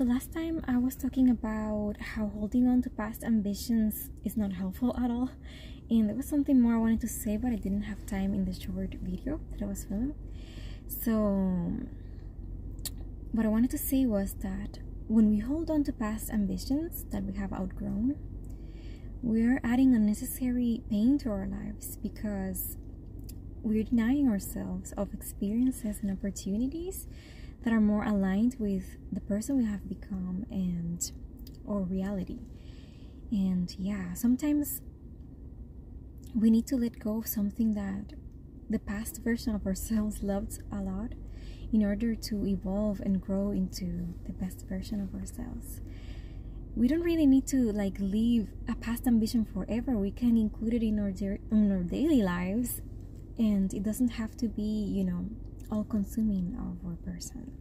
So, last time I was talking about how holding on to past ambitions is not helpful at all, and there was something more I wanted to say, but I didn't have time in the short video that I was filming. So, what I wanted to say was that when we hold on to past ambitions that we have outgrown, we're adding unnecessary pain to our lives because we're denying ourselves of experiences and opportunities that are more aligned with the person we have become and our reality. And yeah, sometimes we need to let go of something that the past version of ourselves loved a lot in order to evolve and grow into the best version of ourselves. We don't really need to like leave a past ambition forever. We can include it in our in our daily lives, and it doesn't have to be, you know, all consuming of our person.